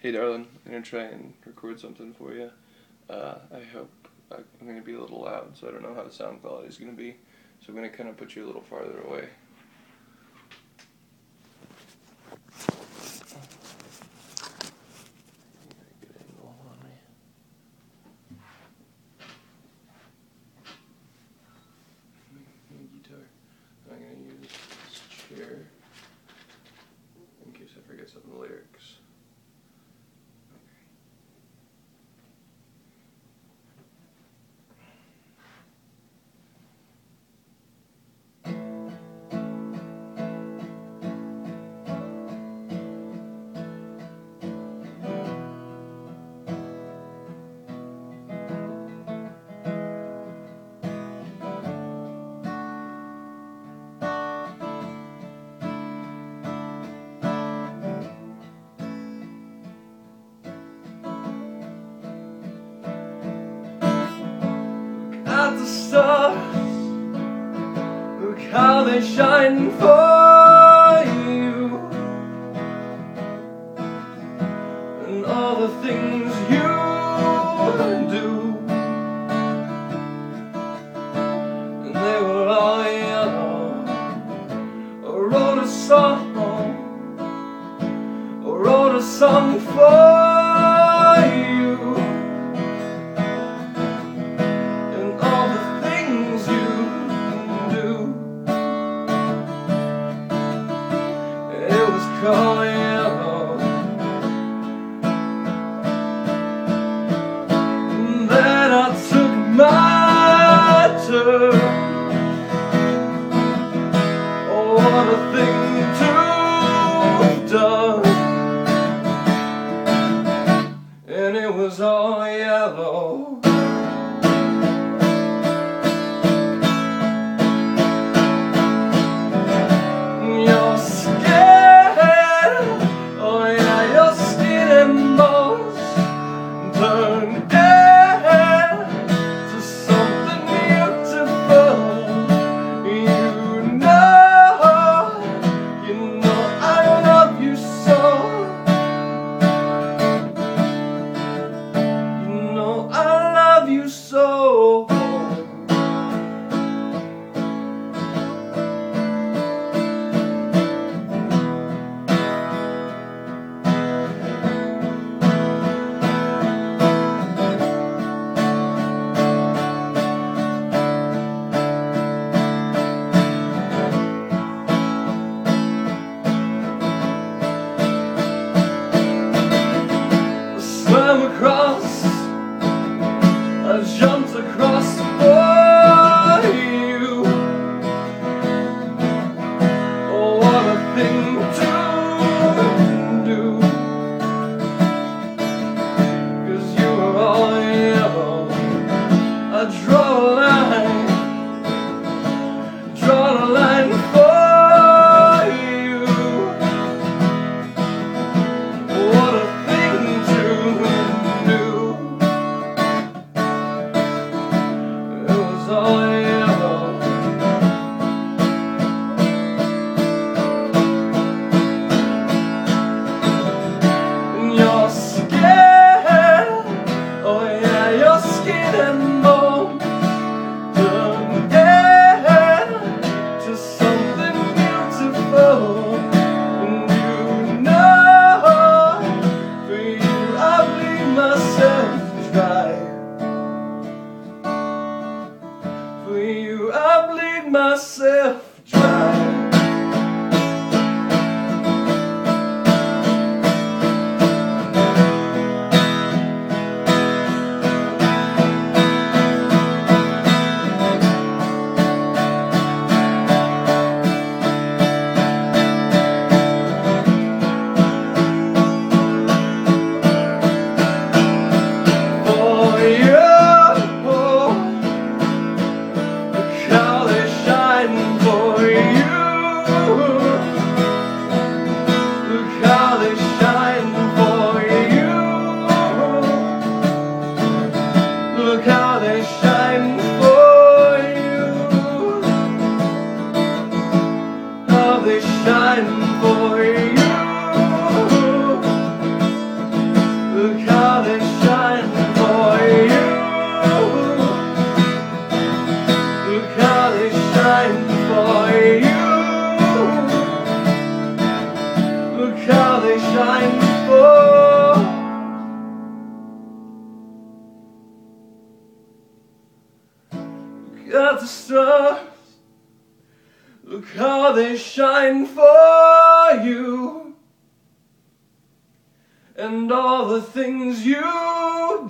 Hey, darling, I'm gonna try and record something for you. Uh, I hope I'm gonna be a little loud, so I don't know how the sound quality is gonna be. So I'm gonna kind of put you a little farther away. At the stars. Look how they shine for you. And all the things you do. And they were all yellow. I wrote a song. I wrote a song for across, I jumped across when you I bleed myself dry. time. Before. Look at the stars, look how they shine for you, and all the things you